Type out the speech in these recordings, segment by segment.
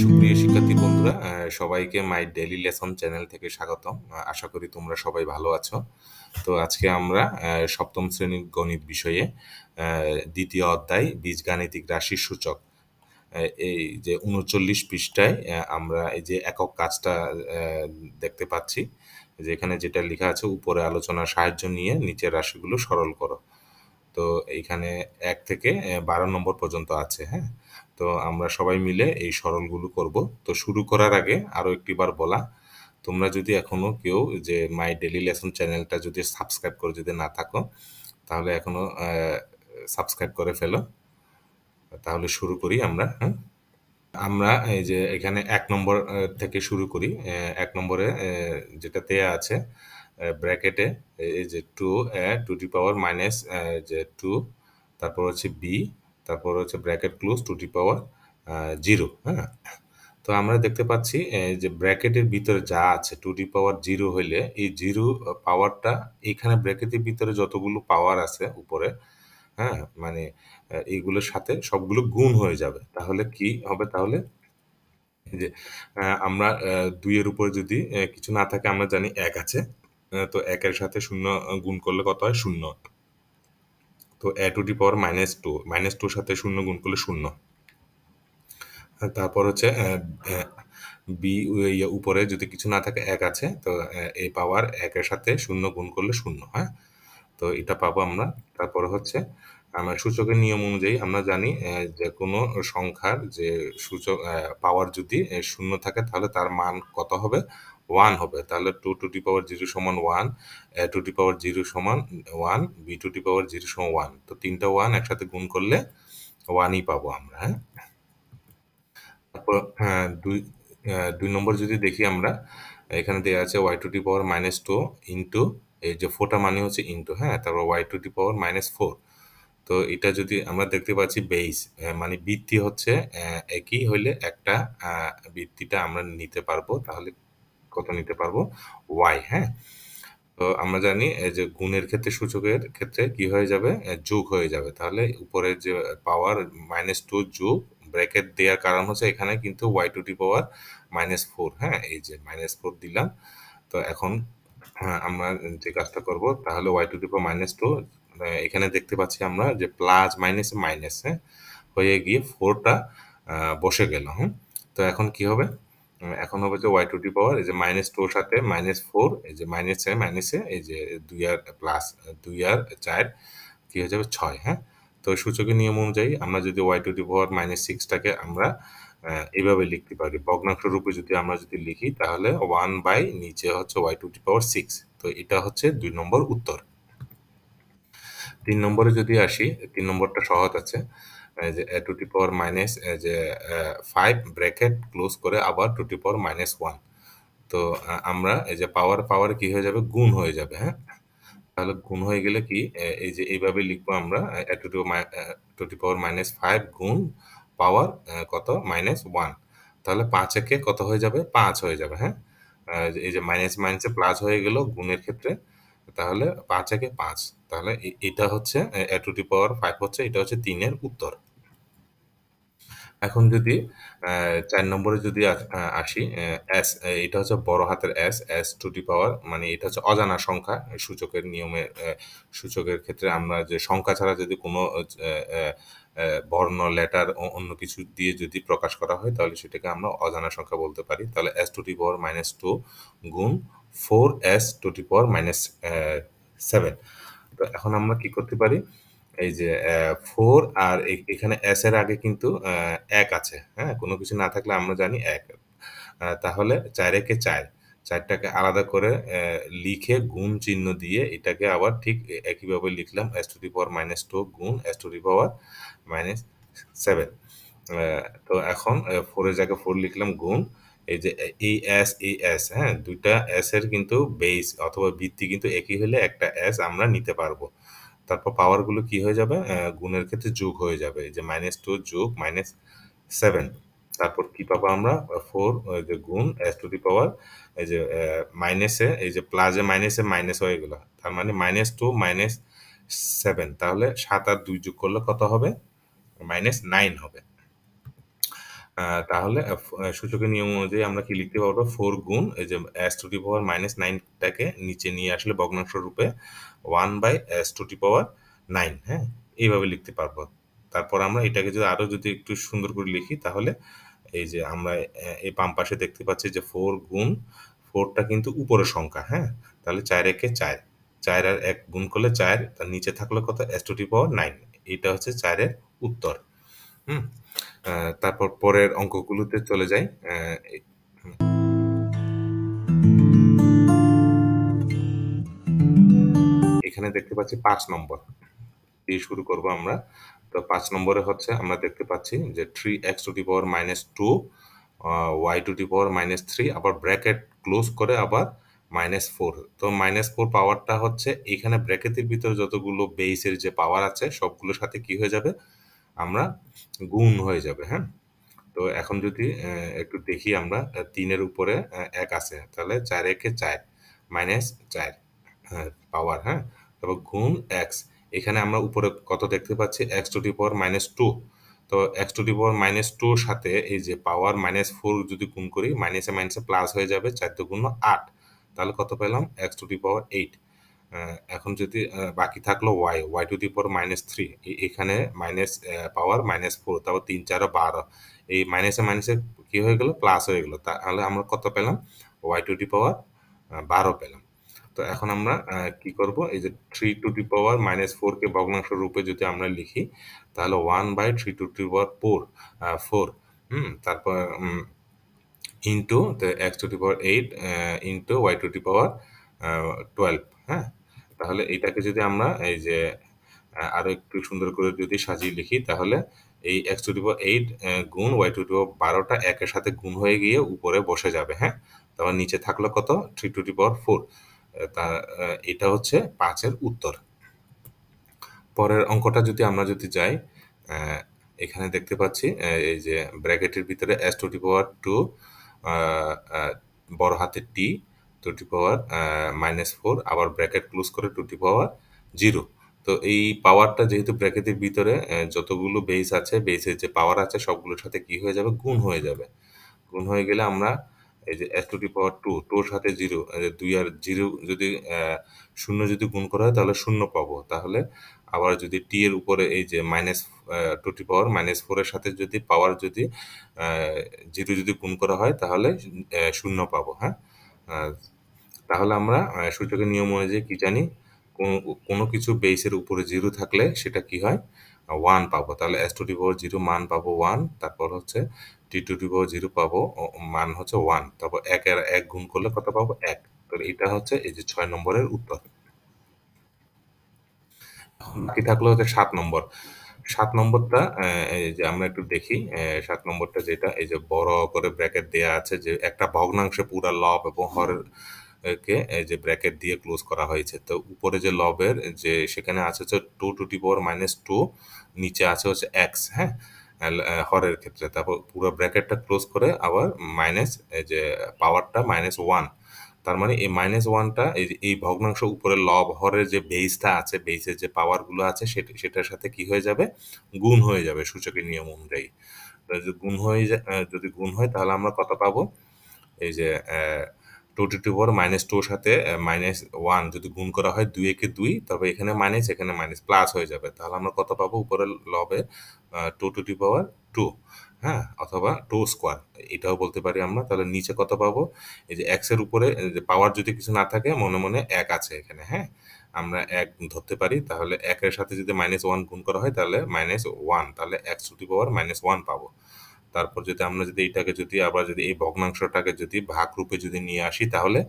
সুপ্রিয় শিক্ষার্থী বন্ধুরা সবাইকে মাই ডেইলি লেসন চ্যানেল থেকে স্বাগতম। আশা করি তোমরা সবাই ভালো আছো। তো আজকে আমরা সপ্তম শ্রেণির গণিত বিষয়ে দ্বিতীয় অধ্যায়, বীজগাণিতিক রাশির সূচক। এই যে উনচল্লিশ পৃষ্ঠায় আমরা এই যে একক কাজটা দেখতে পাচ্ছি। যে এখানে যেটা লেখা আছে, উপরে আলোচনার সাহায্য নিয়ে নিচের রাশিগুলো সরল করো। তো এইখানে এক থেকে বারো নম্বর পর্যন্ত আছে হ্যাঁ? তো আমরা সবাই মিলে এই সরলগুলো করব। তো শুরু করার আগে আরও একটিবার বলা, তোমরা যদি এখনও কেউ যে মাই ডেলি লেসন চ্যানেলটা যদি সাবস্ক্রাইব করে যদি না থাকো, তাহলে এখনও সাবস্ক্রাইব করে ফেলো। তাহলে শুরু করি আমরা হ্যাঁ? আমরা এই যে এখানে এক নম্বর থেকে শুরু করি এক নম্বরে যেটা দেয়া আছে ব্র্যাকেটে এই যে two to the power minus যে টু তারপর হচ্ছে বি তারপর হচ্ছে bracket close to the power zero হ্যাঁ? তো আমরা দেখতে পাচ্ছি যে ব্র্যাকেটের ভিতরে যা আছে টু ডি পাওয়ার জিরো হইলে, এই জিরো পাওয়ারটা এখানে ব্র্যাকেটের ভিতরে যতগুলো পাওয়ার আছে উপরে হ্যাঁ? মানে এইগুলোর সাথে সবগুলো গুণ হয়ে যাবে। তাহলে কি হবে তাহলে? যে আমরা দুইয়ের উপরে যদি কিছু না থাকে, আমরা জানি এক আছে। তো একের সাথে শূন্য গুণ করলে কত হয়? শূন্য। তো a to the power minus two, minus টুর সাথে শূন্য গুণ করলে শূন্য। তারপর হচ্ছে বি উপরে যদি কিছু না থাকে, এক আছে, তো এই পাওয়ার একের সাথে শূন্য গুণ করলে শূন্য হ্যাঁ? তো এটা পাবো আমরা। তারপর হচ্ছে, আমরা সূচকের নিয়ম অনুযায়ী আমরা জানি যে কোনো সংখ্যার যে সূচক পাওয়ার যদি শূন্য থাকে, তাহলে তার মান কত হবে? ওয়ান হবে, তাহলে two to the power zero সমান one a to the power zero সমান one B to the power zero সমান ওয়ান তো তিনটা ওয়ান একসাথে গুণ করলে ওয়ানই পাবো আমরা হ্যাঁ? তারপর হ্যাঁ দুই দুই নম্বর যদি দেখি আমরা, এখানে দেওয়া আছে Y to the power minus two into এই যে ফোরটা মানে হচ্ছে ইন্টু হ্যাঁ? তারপর Y to the power minus four তো এটা যদি আমরা দেখতে পাচ্ছি বেস মানে বৃত্তি হচ্ছে একই হইলে একটা বৃত্তিটা আমরা নিতে পারব, তাহলে কত নিতে পারব? ওয়াই হ্যাঁ? তো আমরা জানি, এই যে গুণের ক্ষেত্রে সূচকের ক্ষেত্রে কি হয়ে যাবে? যোগ হয়ে যাবে। তাহলে উপরে যে পাওয়ার মাইনাস টু যোগ ব্র্যাকেট দেওয়ার কারণ হচ্ছে এখানে কিন্তু Y to the power minus four হ্যাঁ? এই যে মাইনাস ফোর দিলাম। তো এখন হ্যাঁ আমরা যে কাজটা করব, তাহলে Y to the power minus two এখানে দেখতে পাচ্ছি আমরা যে প্লাস মাইনাস মাইনাস হ্যাঁ? হয়ে গিয়ে ফোরটা বসে গেল হ্যাঁ তো এখন কি হবে? এখন হবে যে ওয়াই টু টি পাওয়ার এই যে মাইনাস টুর সাথে মাইনাস ফোর এই যে মাইনাসে মাইনাসে এই যে দুই আর প্লাস দুই আর চার, কি হয়ে যাবে? ছয় হ্যাঁ? তো সূচকের নিয়ম অনুযায়ী আমরা যদি Y to the power minus সিক্সটাকে আমরা এইভাবে লিখতে পারি। ভগ্নাংশ রূপে যদি আমরা যদি লিখি, তাহলে ওয়ান বাই নিচে হচ্ছে Y to the power six তো এটা হচ্ছে দুই নম্বর উত্তর। তিন নম্বরে যদি আসি, তিন নম্বরটা সহজ আছে। যে টু টি পাওয়ার মাইনাস যে ফাইভ ব্র্যাকেট ক্লোজ করে আবার to the power minus one তো আমরা এই যে পাওয়ার পাওয়ার কি হয়ে যাবে? গুণ হয়ে যাবে হ্যাঁ? তাহলে গুণ হয়ে গেলে কি? এই যে এইভাবে লিখব আমরা two two to the power minus five গুণ পাওয়ার কত? মাইনাস ওয়ান তাহলে পাঁচ একে কত হয়ে যাবে? পাঁচ হয়ে যাবে হ্যাঁ? এই যে মাইনাস মাইনাসে প্লাস হয়ে গেল গুণের ক্ষেত্রে, তাহলে পাঁচ একে পাঁচ। তাহলে এটা হচ্ছে টু টি পাওয়ার ফাইভ হচ্ছে, এটা হচ্ছে তিনের উত্তর। এখন যদি চার নম্বরে যদি আসি এস এটা হচ্ছে বড় হাতের S S to the power মানে এটা হচ্ছে অজানা সংখ্যা, সূচকের নিয়মে সূচকের ক্ষেত্রে আমরা যে সংখ্যা ছাড়া যদি কোনো বর্ণ লেটার অন্য কিছু দিয়ে যদি প্রকাশ করা হয়, তাহলে সেটাকে আমরা অজানা সংখ্যা বলতে পারি। তাহলে S to the power minus two গুণ four S to the power minus seven তো এখন আমরা কি করতে পারি? এই যে ফোর আর এখানে এস এর আগে কিন্তু এক আছে হ্যাঁ? কোনো কিছু না থাকলে আমরা জানি এক। তাহলে চার একে চার, চারটাকে আলাদা করে লিখে গুণ চিহ্ন দিয়ে এটাকে আবার ঠিক একইভাবে লিখলাম S to the power minus two গুণ S to the power minus seven তো এখন ফোরের জায়গায় ফোর লিখলাম গুণ, এই যে, এই এস এই এস হ্যাঁ? দুইটা এস এর কিন্তু বেস অথবা ভিত্তি কিন্তু একই হলে একটা এস আমরা নিতে পারব। তারপর পাওয়ারগুলো কি হয়ে যাবে? গুণের ক্ষেত্রে যোগ হয়ে যাবে। যে মাইনাস টু যোগ মাইনাস সেভেন তারপর কি পাবো আমরা? ফোর যে গুণ এস টু দি পাওয়ার এই যে মাইনাসে এই যে প্লাসে মাইনাসে মাইনাস হয়ে গেল। তার মানে মাইনাস টু মাইনাস সেভেন তাহলে সাত আর দুই যোগ করলে কত হবে? মাইনাস নাইন হবে। তাহলে সূচকের নিয়ম অনুযায়ী আমরা কি লিখতে পারব? ফোর গুণ, এই যে S to the power minus নাইনটাকে নিচে নিয়ে আসলে ভগ্নাংশ রূপে one by S to the power nine হ্যাঁ? এইভাবে লিখতে পারব। তারপর আমরা এটাকে যদি আরও যদি একটু সুন্দর করে লিখি, তাহলে এই যে আমরা এই বাম পাশে দেখতে পাচ্ছি যে ফোর গুণ ফোরটা কিন্তু উপরের সংখ্যা হ্যাঁ? তাহলে চার একে চার চার আর এক গুণ করলে চার, তার নিচে থাকলে কত? S to the power nine এটা হচ্ছে চারের উত্তর, হুম? তারপর পরের অঙ্কগুলোতে চলে যাই। এখানে দেখতে পাচ্ছি পাঁচ নম্বর। দিয়ে শুরু করব আমরা। তো পাঁচ নম্বরে হচ্ছে আমরা দেখতে পাচ্ছি যে three X to the power minus two Y to the power minus three আবার ব্র্যাকেট ক্লোজ করে আবার মাইনাস ফোর তো মাইনাস ফোর পাওয়ারটা হচ্ছে এখানে ব্র্যাকেটের ভিতরে যতগুলো বেসের যে পাওয়ার আছে, সবগুলোর সাথে কি হয়ে যাবে? আমরা গুণ হয়ে যাবে হ্যাঁ? তো এখন যদি একটু দেখি আমরা তিনের উপরে এক আছে, তাহলে চার একে চার মাইনাস চার পাওয়ার হ্যাঁ? তারপর গুণ এক্স এখানে আমরা উপরে কত দেখতে পাচ্ছি? X to the power minus two তো X to the power minus টুর সাথে এই যে পাওয়ার মাইনাস ফোর যদি গুণ করি মাইনাসে মাইনাসে প্লাস হয়ে যাবে, চার গুণ আট, তাহলে কত পেলাম? X to the power eight এখন যদি বাকি থাকল Y Y to the power minus three এখানে মাইনাস পাওয়ার মাইনাস ফোর তারপর তিন, চার বারো, এই মাইনাসে মাইনাসে কি হয়ে গেল? প্লাস হয়ে গেল। তাহলে আমরা কত পেলাম? ওয়াই টু দি পাওয়ার বারো পেলাম। তো এখন আমরা কি করব? এই যে three to the power minus ফোরকে ভগ্নাংশ রূপে যদি আমরা লিখি, তাহলে one by three to the power four four hmm, তারপর into X to the power eight into Y to the power twelve হ্যাঁ? তাহলে এইটাকে যদি আমরা এই যে আরও একটু সুন্দর করে যদি সাজিয়ে লিখি, তাহলে এই এক্স টু পাওয়ার এইট গুণ ওয়াই টু পাওয়ার বারোটা একের সাথে গুণ হয়ে গিয়ে উপরে বসে যাবে হ্যাঁ? তারপর নিচে থাকল কত? থ্রি টু পাওয়ার ফোর তা এটা হচ্ছে পাঁচের উত্তর। পরের অঙ্কটা যদি আমরা যদি যাই এখানে দেখতে পাচ্ছি এই যে ব্র্যাকেটের ভিতরে S to the power two বড় হাতের T to the power minus four আবার ব্র্যাকেট ক্লোজ করে টু টি পাওয়ার জিরো তো এই পাওয়ারটা যেহেতু ব্র্যাকেটের ভিতরে যতগুলো বেস আছে বেসের যে পাওয়ার আছে, সবগুলোর সাথে কি হয়ে যাবে? গুণ হয়ে যাবে। গুণ হয়ে গেলে আমরা এই যে S to the power two টুর সাথে জিরো দুই আর জিরো যদি শূন্য যদি গুণ করা হয়, তাহলে শূন্য পাবো। তাহলে আবার যদি টি এর উপরে এই যে minus to the power minus ফোরের সাথে যদি পাওয়ার যদি জিরো যদি গুণ করা হয়, তাহলে শূন্য পাবো হ্যাঁ? তাহলে আমরা সূচকের নিয়ম অনুযায়ী কি জানি, কোনো কিছু বেসের উপরে জিরো থাকলে সেটা কি হয়? ওয়ান পাবো। তাহলে এস টু ডি জিরো মান পাবো ওয়ান তারপর হচ্ছে টি টু ডি জিরো পাবো মান হচ্ছে ওয়ান তারপর এক এর এক গুণ করলে কত পাবো? এক। তো এটা হচ্ছে এই যে ছয় নম্বরের উত্তর। বাকি থাকল হচ্ছে সাত নম্বর। সাত নম্বরটা এই যে আমরা একটু দেখি সাত নম্বরটা যেটা, এই যে বড় করে ব্র্যাকেট দেয়া আছে যে একটা ভগ্নাংশে পুরা লব এবং হরের কে যে ব্র্যাকেট দিয়ে ক্লোজ করা হয়েছে। তো উপরে যে লবের যে সেখানে আছে হচ্ছে two to the power minus two নিচে আছে হচ্ছে এক্স হ্যাঁ? হরের ক্ষেত্রে। তারপর পুরো ব্র্যাকেটটা ক্লোজ করে আবার মাইনাস এই যে পাওয়ারটা মাইনাস ওয়ান তার মানে এই মাইনাস ওয়ানটা এই এই ভগ্নাংশ উপরে লব হরের যে বেসটা আছে বেসের যে পাওয়ারগুলো আছে, সেটা, সেটার সাথে কি হয়ে যাবে? গুণ হয়ে যাবে সূচকের নিয়ম অনুযায়ী। যদি গুণ হয়ে যদি গুণ হয়, তাহলে আমরা কত পাবো? এই যে two to the power minus টুর সাথে মাইনাস ওয়ান যদি গুণ করা হয় দুই একে দুই, তবে এখানে মাইনাস এখানে মাইনাস প্লাস হয়ে যাবে। তাহলে আমরা কত পাবো উপরে লবে two to the power two হ্যাঁ অথবা টু স্কোয়ার এটাও বলতে পারি আমরা। তাহলে নিচে কত পাবো? এই যে এক্সের উপরে পাওয়ার যদি কিছু না থাকে, মনে মনে এক আছে এখানে হ্যাঁ? আমরা এক ধরতে পারি, তাহলে একের সাথে যদি মাইনাস ওয়ান গুণ করা হয়, তাহলে মাইনাস ওয়ান তাহলে X to the power minus one পাবো। তারপর যদি আমরা যদি এইটাকে যদি আবার যদি এই ভগ্নাংশটাকে যদি ভাগ রূপে যদি নিয়ে আসি, তাহলে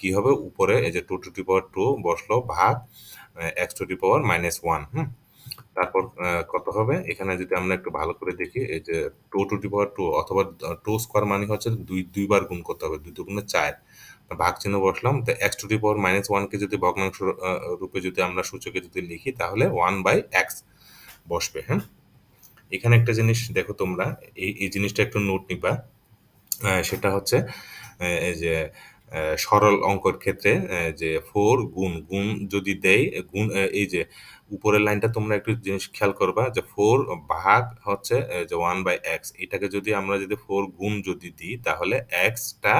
কি হবে? উপরে এই যে two to the power two বসল ভাগ X to the power minus one hmm? তারপর কত হবে? এখানে যদি আমরা একটু ভালো করে দেখি, এই যে two to the power two অথবা টু স্কোয়ার মানে হচ্ছে দুই, দুইবার গুণ করতে হবে, দুই দুগুণে চার। ভাগ চিহ্ন বসলাম, তো X to the power minus ওয়ানকে যদি ভগ্নাংশ রূপে যদি আমরা সূচকে যদি লিখি, তাহলে ওয়ান বাই এক্স বসবে হ্যাঁ? এখানে একটা জিনিস দেখো তোমরা, এই এই জিনিসটা একটু নোট নিবা। সেটা হচ্ছে এই যে সরল অঙ্কর ক্ষেত্রে যে ফোর গুণ গুণ যদি দেয়, গুণ এই যে উপরের লাইনটা তোমরা একটু জিনিস খেয়াল করবা যে ফোর ভাগ হচ্ছে যে ওয়ান বাই এক্স এটাকে যদি আমরা যদি ফোর গুণ যদি দিই, তাহলে এক্সটা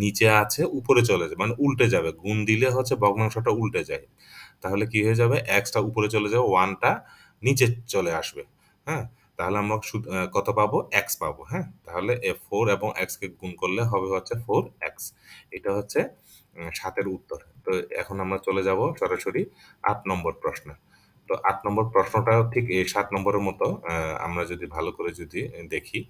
নিচে আছে, উপরে চলে যাবে মানে উল্টে যাবে। গুণ দিলে হচ্ছে ভগ্নাংশটা উল্টে যায়। তাহলে কি হয়ে যাবে? এক্সটা উপরে চলে যাবে ওয়ানটা নিচে চলে আসবে। হ্যাঁ? তাহলে আমরা কত পাবো? এক্স পাবো। হ্যাঁ? তাহলে এ ফোর এবং এক্সকে গুণ করলে হবে হচ্ছে ফোর এক্স এটা হচ্ছে সাতের উত্তর। তো এখন আমরা চলে যাব সরাসরি আট নম্বর প্রশ্ন। তো আট নম্বর প্রশ্নটাও ঠিক এই সাত নম্বরের মতো আমরা যদি ভালো করে যদি দেখি,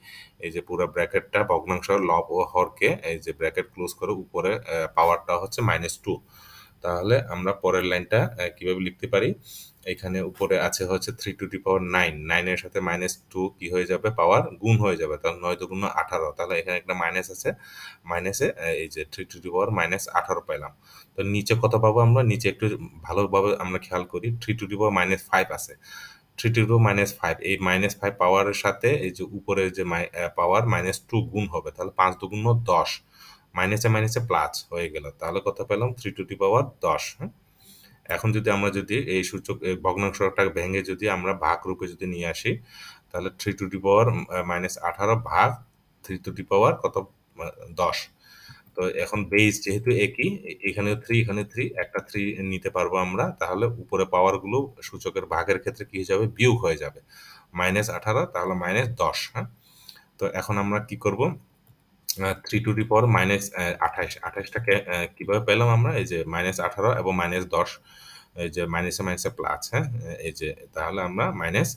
এই যে পুরো ব্র্যাকেটটা, ভগ্নাংশ লব ও হরকে, এই যে ব্র্যাকেট ক্লোজ করে উপরে পাওয়ারটা হচ্ছে মাইনাস টু তাহলে আমরা পরের লাইনটা কীভাবে লিখতে পারি? এখানে উপরে আছে হচ্ছে three to the power nine নাইনের সাথে মাইনাস টু কি হয়ে যাবে? পাওয়ার গুণ হয়ে যাবে। তাহলে নয় দুগুণ আঠারো। তাহলে এখানে একটা মাইনাস আছে। মাইনাসে এই যে three to the power minus আঠারো পেলাম। তো নিচে কত পাবো আমরা? নিচে একটু ভালোভাবে আমরা খেয়াল করি। Three to the power minus five আছে। Three to the minus five এই মাইনাস ফাইভ পাওয়ারের সাথে এই যে উপরে যে পাওয়ার মাইনাস টু গুণ হবে। তাহলে পাঁচ দুগুণ দশ। মাইনাসে মাইনাসে প্লাস হয়ে গেল। তাহলে কত পেলাম? থ্রি টু দি পাওয়ার দশ হ্যাঁ? এখন যদি আমরা যদি এই সূচক ভগ্নাংশটা ভেঙে যদি আমরা ভাগ রূপে যদি নিয়ে আসি, তাহলে three to the power minus আঠারো ভাগ থ্রি টু দি পাওয়ার কত? দশ। তো এখন বেস যেহেতু একই এখানে থ্রি এখানে থ্রি একটা থ্রি নিতে পারব আমরা, তাহলে উপরে পাওয়ারগুলো সূচকের ভাগের ক্ষেত্রে কি হয়ে যাবে? বিয়োগ হয়ে যাবে। মাইনাস আঠারো, তাহলে মাইনাস দশ হ্যাঁ? তো এখন আমরা কি করব? Three to the power minus আঠাইশ আঠাইশটাকে কীভাবে পেলাম আমরা? এই যে মাইনাস আঠারো এবং মাইনাস দশ, এই যে মাইনাসে মাইনাসে প্লাস হ্যাঁ? এই যে, তাহলে আমরা মাইনাস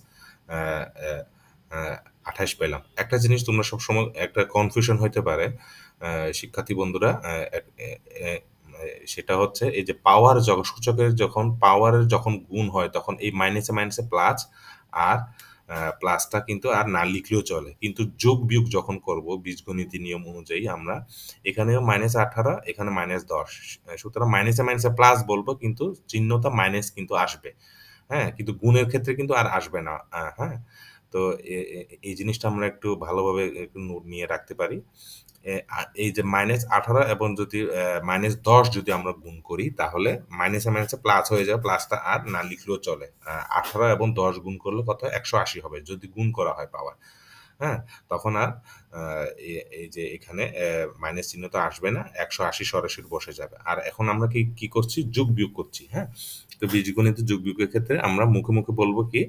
আঠাইশ পেলাম। একটা জিনিস তোমরা সবসময়, একটা কনফিউশন হইতে পারে শিক্ষার্থী বন্ধুরা সেটা হচ্ছে এই যে পাওয়ার সূচকের যখন পাওয়ারের যখন গুণ হয়, তখন এই মাইনাসে মাইনাসে প্লাস আর প্লাসটা কিন্তু আর না লিখলেও চলে। কিন্তু যোগ বিয়োগ যখন করব, বীজগণিতি নিয়ম অনুযায়ী আমরা, এখানেও মাইনাস আঠারো, এখানে মাইনাস দশ। সুতরাং মাইনাসে মাইনাসে প্লাস বলব, কিন্তু চিহ্নটা মাইনাস কিন্তু আসবে। হ্যাঁ কিন্তু গুণের ক্ষেত্রে কিন্তু আর আসবে না। হ্যাঁ? তো এই জিনিসটা আমরা একটু ভালোভাবে একটু নোট নিয়ে রাখতে পারি। এই যে মাইনাস আঠারো এবং যদি মাইনাস দশ যদি আমরা গুণ করি, তাহলে মাইনাসে মাইনাসে প্লাস হয়ে যাবে প্লাসটা আর না লিখলেও চলে। আঠারো এবং দশ গুণ করলে কত? একশো আশি হবে, যদি গুণ করা হয় পাওয়ার। হ্যাঁ? তখন আর এই যে এখানে মাইনাস চিহ্ন তো আসবে না, একশো আশি সরাসরি বসে যাবে। আর এখন আমরা কি কি করছি? যুগ বিয়োগ করছি হ্যাঁ? তো বীজগণিত যোগ বিয়োগের ক্ষেত্রে আমরা মুখে মুখে বলব কি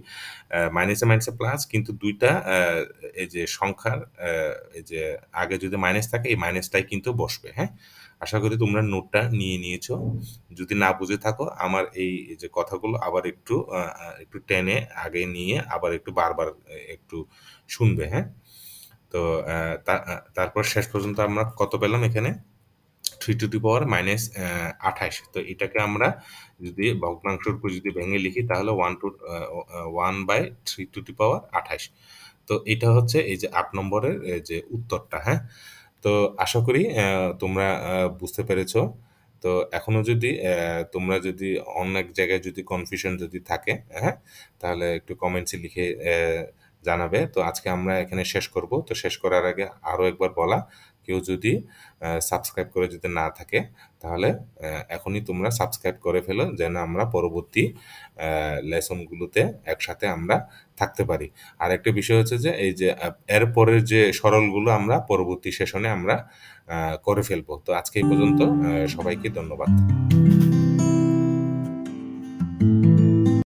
মাইনাসে মাইনাসে প্লাস কিন্তু দুইটা এই যে সংখ্যার এই যে আগে যদি মাইনাস থাকে, এই মাইনাসটাই কিন্তু বসবে হ্যাঁ? আশা করি তোমরা নোটটা নিয়ে নিয়েছো। যদি না বুঝে থাকো, আমার এই যে কথাগুলো আবার একটু একটু টেনে আগে নিয়ে আবার একটু বারবার একটু শুনবে হ্যাঁ? তো তারপর শেষ পর্যন্ত আমরা কত পেলাম এখানে? Three to the power minus আঠাশ। তো এটাকে আমরা যদি ভগ্নাংশের উপর যদি ভেঙে লিখি, তাহলে one to one by three to the power আঠাশ। তো এটা হচ্ছে এই যে আট নম্বরের যে উত্তরটা হ্যাঁ? তো আশা করি তোমরা বুঝতে পেরেছ। তো এখনও যদি তোমরা যদি অন্য এক জায়গায় যদি কনফিউশন যদি থাকে হ্যাঁ তাহলে একটু কমেন্টসে লিখে জানাবে। তো আজকে আমরা এখানে শেষ করব। তো শেষ করার আগে আরও একবার বলা কেউ যদি সাবস্ক্রাইব করে যদি না থাকে, তাহলে এখনই তোমরা সাবস্ক্রাইব করে ফেলো যেন আমরা পরবর্তী লেসনগুলোতে একসাথে আমরা থাকতে পারি। আর একটা বিষয় হচ্ছে যে, এই যে এরপরের যে সরলগুলো আমরা পরবর্তী সেশনে আমরা করে ফেলব। তো আজকে এই পর্যন্ত সবাইকে ধন্যবাদ।